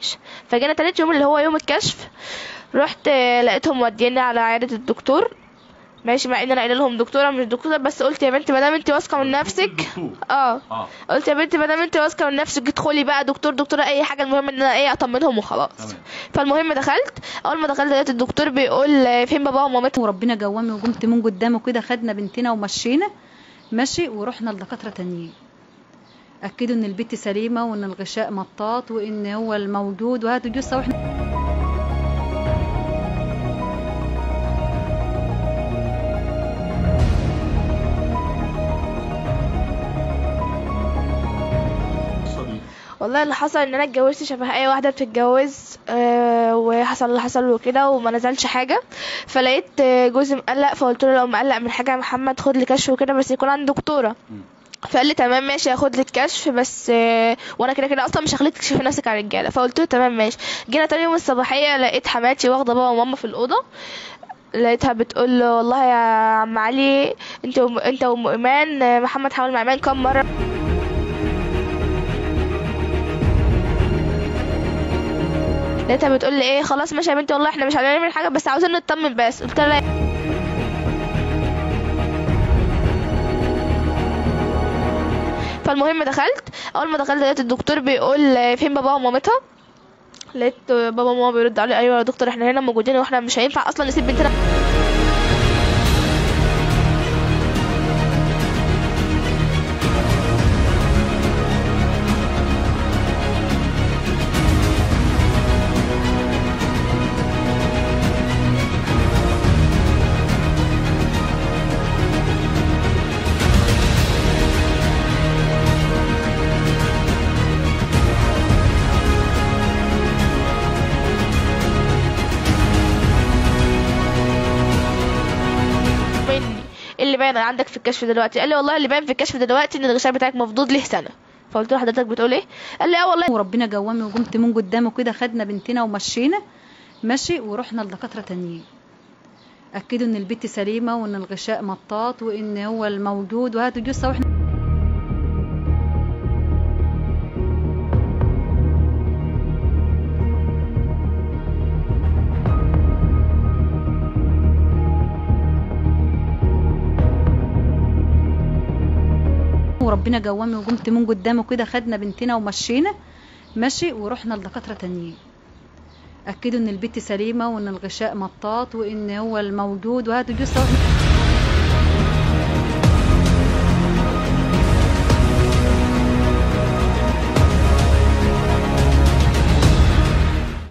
مفيش. فجينا تالت يوم اللي هو يوم الكشف رحت آه، لقيتهم موديني على عيادة الدكتور. ماشي مع إن أنا قايلة لهم دكتورة مش دكتورة بس قلت يا بنتي ما دام انت واثقة من نفسك دكتور. آه. قلت يا بنتي ما دام انت واثقة من نفسك ادخلي بقى دكتور دكتورة أي حاجة المهم إن أنا إيه أطمنهم وخلاص. تمام. فالمهم دخلت. أول ما دخلت لقيت الدكتور بيقول آه، فين بابا ومامتها؟ وربنا جوامي وقمت من قدامه كده خدنا بنتنا ومشينا. ماشي ورحنا لدكاترة تانيين. أكدوا إن البت سليمة وإن الغشاء مطاط وإن هو الموجود وهاتوا جثة وإحنا والله اللي حصل إن أنا اتجوزت شبه أي واحدة بتتجوز آه وحصل اللي حصل وكده وما نزلش حاجة فلقيت جوزي مقلق فقلت له لو مقلق من حاجة يا محمد خد لي كشف وكده بس يكون عند دكتورة. فقال لي تمام ماشي هاخد لك كشف بس آه، وأنا كده كده أصلا مش هخليك تكشفي نفسك على الرجالة. فقلت له تمام ماشي. جينا تاني يوم الصباحية لقيت حماتي واخدة بابا وماما في الأوضة. لقيتها بتقول له والله يا عم علي أنت وم... أنت وام ايمان محمد حاول مع إيمان كام مرة؟ لقيتها بتقول لي إيه خلاص ماشي يا بنتي والله إحنا مش هنعمل حاجة بس عاوزين نطمن بس. قلت لها فالمهم دخلت. أول ما دخلت لقيت الدكتور بيقول آه، فين بابا ومامتها؟ لقيت بابا وماما بيرد علي أيوه يا دكتور إحنا هنا موجودين وإحنا مش هينفع أصلا نسيب بنتنا. باين عندك في الكشف دلوقتي. قال لي والله اللي باين في الكشف دلوقتي إن الغشاء بتاعك مفضوض له سنة. فقلت له حضرتك بتقول إيه؟ قال لي آه والله. وربنا جوامي وقمت من قدامه كده خدنا بنتنا ومشينا. ماشي ورحنا لدكاترة تانيين. أكدوا إن البت سليمة وإن الغشاء مطاط وإن هو الموجود وهاتوا جثة وإحنا وربنا جوامي وقمت من قدامه كده خدنا بنتنا ومشينا ماشي ورحنا لدكاترة تانيين. أكدوا إن البت سليمة وإن الغشاء مطاط وإن هو الموجود وهاتوا جثة